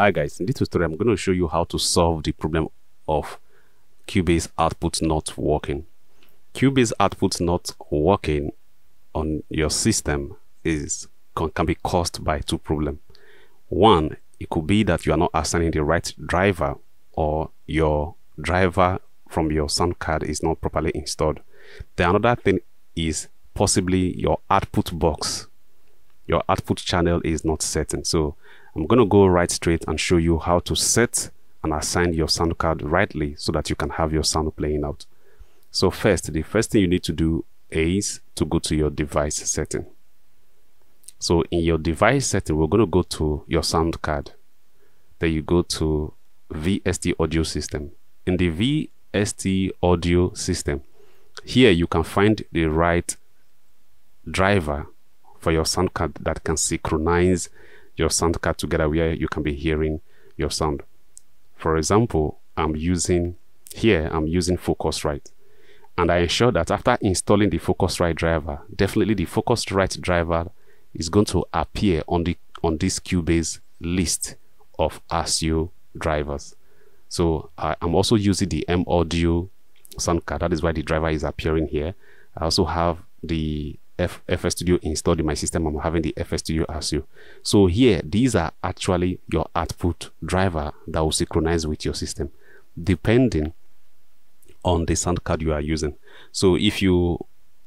Hi guys, in this tutorial I'm going to show you how to solve the problem of Cubase output not working. Cubase output not working on your system is can be caused by two problems. One, it could be that you are not assigning the right driver or your driver from your sound card is not properly installed. The another thing is possibly your output box. Your output channel is not setting. So I'm going to go right straight and show you how to set and assign your sound card rightly so that you can have your sound playing out. So first, the first thing you need to do is to go to your device setting. So in your device setting, we're going to go to your sound card. Then you go to VST audio system. In the VST audio system, here you can find the right driver for your sound card that can synchronize your sound card together where you can be hearing your sound. For example, I'm using here, I'm using Focusrite. And I ensure that after installing the Focusrite driver, definitely the Focusrite driver is going to appear on the on this Cubase list of ASIO drivers. So I, am also using the M Audio sound card. That is why the driver is appearing here. I also have the F FL Studio installed in my system. I'm having the FS Studio ASIO. So here, these are actually your output driver that will synchronize with your system, depending on the sound card you are using. So if you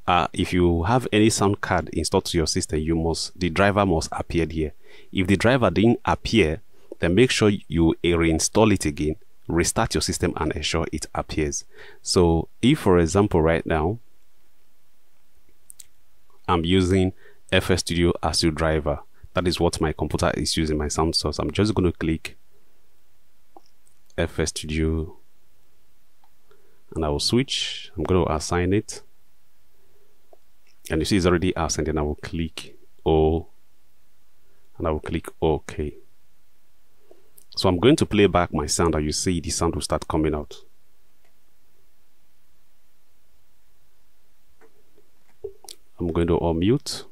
uh, if you have any sound card installed to your system, you must the driver must appear here. If the driver didn't appear, then make sure you reinstall it again, restart your system, and ensure it appears. So if, for example, right now I'm using FS Studio ASIO driver. That is what my computer is using, my sound source. I'm just going to click FS Studio and I will switch. I'm going to assign it. And you see it's already assigned and I will click O and I will click OK. So I'm going to play back my sound and you see the sound will start coming out. I'm going to unmute.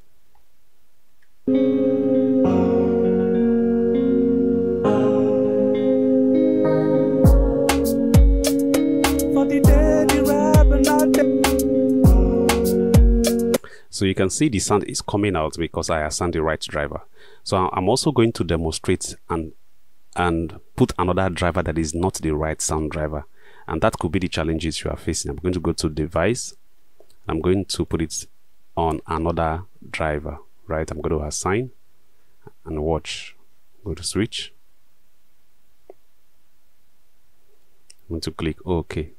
So you can see the sound is coming out because I assigned the right driver. So I'm also going to demonstrate and and put another driver that is not the right sound driver. And that could be the challenges you are facing. I'm going to go to device. I'm going to put it on another driver, right? I'm going to assign and watch. Go to switch. I'm going to click OK.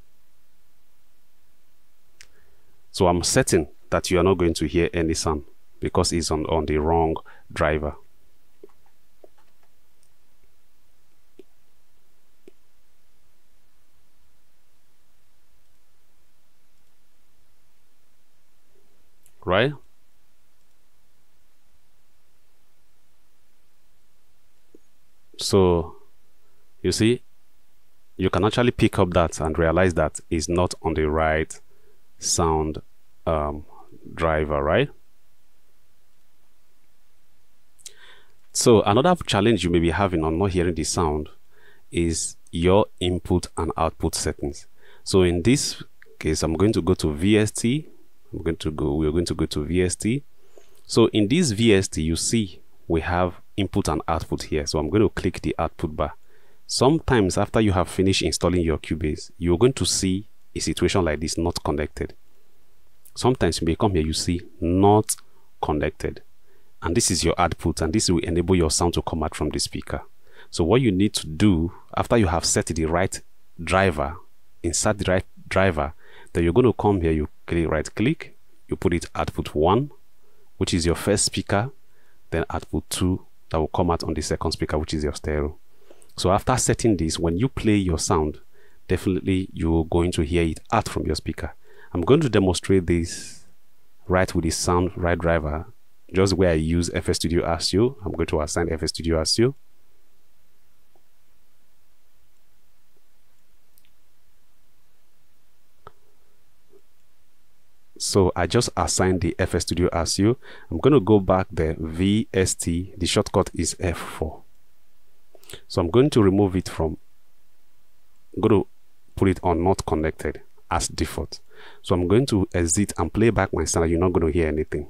So I'm setting that you are not going to hear any sound because it's on, on the wrong driver. Right? So you see, you can actually pick up that and realize that it's not on the right sound um, driver, right? So another challenge you may be having on not hearing the sound is your input and output settings. So in this case, I'm going to go to VST I'm going to go, we're going to go to VST. So in this VST, you see we have input and output here. So I'm going to click the output bar. Sometimes after you have finished installing your Cubase, you're going to see a situation like this not connected. Sometimes you may come here, you see not connected. And this is your output and this will enable your sound to come out from the speaker. So what you need to do after you have set the right driver, insert the right driver, then you're going to come here, you click right click, you put it output 1, which is your first speaker, then output 2 that will come out on the second speaker, which is your stereo. So after setting this, when you play your sound, definitely you're going to hear it out from your speaker. I'm going to demonstrate this right with the sound right driver, just where I use fs Studio ASIO. I'm going to assign fs Studio ASIO. So I just assigned the FS Studio ASIO. I'm going to go back the VST. The shortcut is F4. So I'm going to remove it from, I'm going to put it on not connected as default. So I'm going to exit and play back my sound. You're not going to hear anything.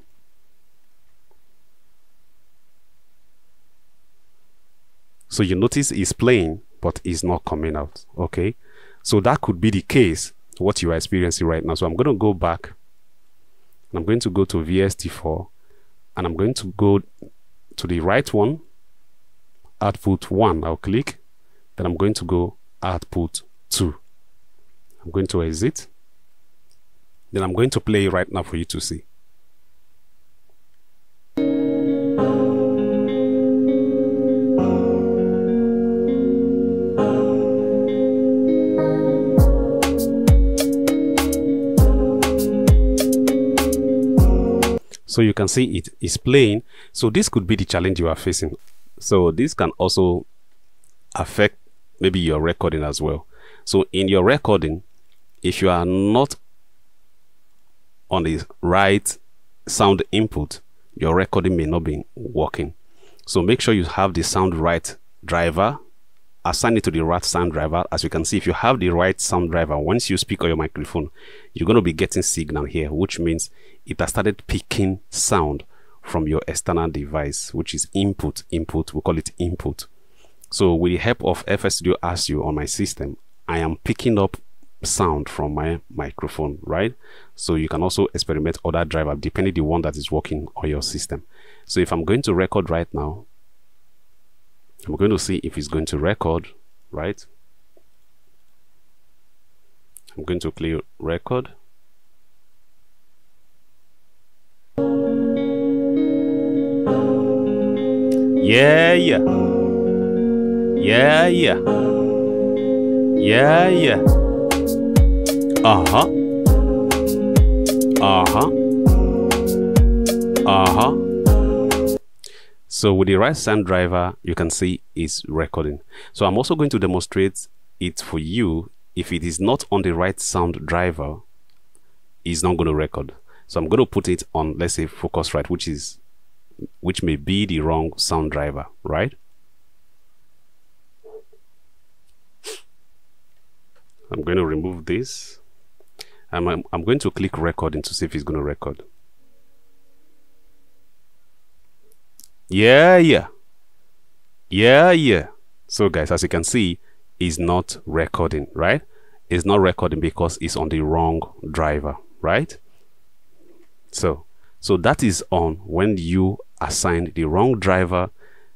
So you notice it's playing, but it's not coming out. Okay. So that could be the case, what you are experiencing right now. So I'm going to go back. I'm going to go to VST4 and I'm going to go to the right one, output 1. I'll click. Then I'm going to go output 2. I'm going to exit. Then I'm going to play right now for you to see. So you can see it is playing. So this could be the challenge you are facing. So this can also affect maybe your recording as well. So in your recording, if you are not on the right sound input, your recording may not be working. So make sure you have the sound right driver assign it to the right sound driver. As you can see, if you have the right sound driver, once you speak on your microphone, you're going to be getting signal here, which means it has started picking sound from your external device, which is input, input, we call it input. So with the help of FL Studio ASIO on my system, I am picking up sound from my microphone, right? So you can also experiment other driver depending the one that is working on your system. So if I'm going to record right now, I'm going to see if it's going to record, right? I'm going to click record. Yeah, yeah. Yeah, yeah. Yeah, yeah. Uh-huh. Uh-huh. Uh-huh. So with the right sound driver, you can see it's recording. So I'm also going to demonstrate it for you. If it is not on the right sound driver, it's not going to record. So I'm going to put it on, let's say, Focusrite, which is, which may be the wrong sound driver, right? I'm going to remove this. I'm, I'm going to click recording to see if it's going to record. Yeah, yeah. Yeah, yeah. So guys, as you can see, it's not recording, right? It's not recording because it's on the wrong driver, right? So, so that is on when you assign the wrong driver,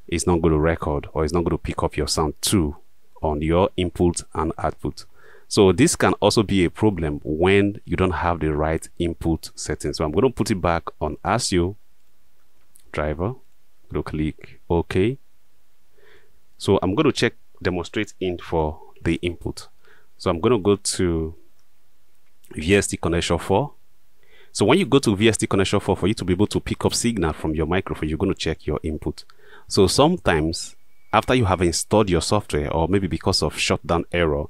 it's not going to record or it's not going to pick up your sound too on your input and output. So this can also be a problem when you don't have the right input settings. So I'm going to put it back on ASIO driver go click OK. So I'm going to check demonstrate in for the input. So I'm going to go to VST connection 4. So when you go to VST connection 4, for you to be able to pick up signal from your microphone, you're going to check your input. So sometimes after you have installed your software or maybe because of shutdown error,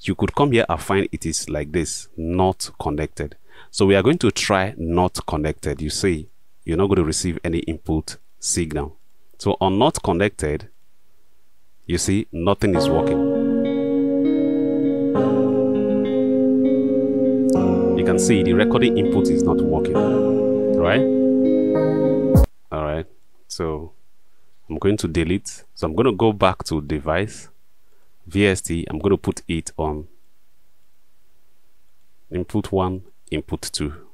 you could come here and find it is like this, not connected. So we are going to try not connected. You see, you're not going to receive any input signal. So on not connected, you see nothing is working. You can see the recording input is not working, right? All right. So I'm going to delete. So I'm going to go back to device, VST. I'm going to put it on input one, input two.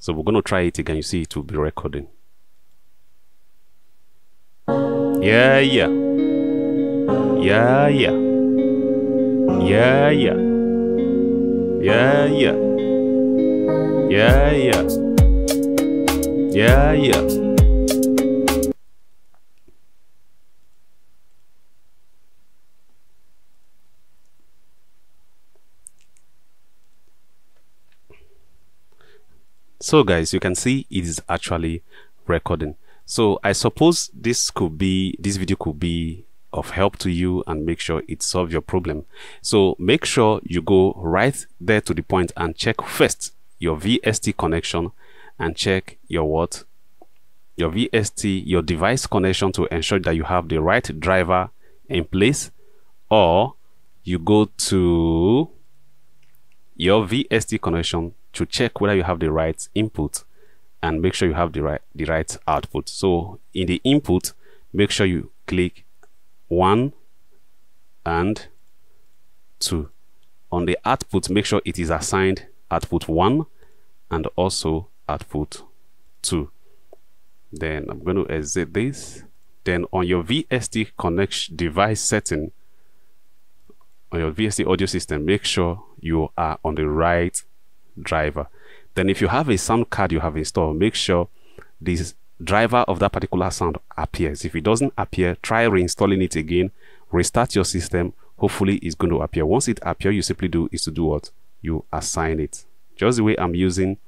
So we're going to try it again. You see it will be recording. Yeah, yeah. Yeah, yeah. Yeah, yeah. Yeah, yeah. Yeah, yeah. Yeah, yeah. So guys, you can see it is actually recording. So I suppose this could be, this video could be of help to you and make sure it solves your problem. So make sure you go right there to the point and check first your VST connection and check your what? your VST, your device connection to ensure that you have the right driver in place, or you go to your VST connection to check whether you have the right input and make sure you have the right the right output. So in the input, make sure you click one and two. On the output, make sure it is assigned output one and also output two. Then I'm going to exit this. Then on your VST connection device setting, on your VST audio system, make sure you are on the right driver. Then if you have a sound card you have installed, make sure this driver of that particular sound appears. If it doesn't appear, try reinstalling it again, restart your system. Hopefully it's going to appear. Once it appears, you simply do is to do what? You assign it. Just the way I'm using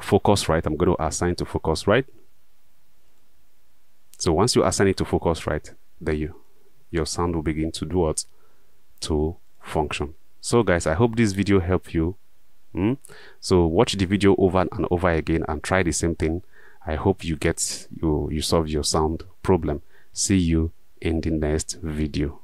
Focusrite, I'm going to assign to Focusrite. So once you assign it to Focusrite, there you your sound will begin to do what? To function. So guys, I hope this video helped you Hmm? So watch the video over and over again and try the same thing. I hope you get you you solve your sound problem. See you in the next video.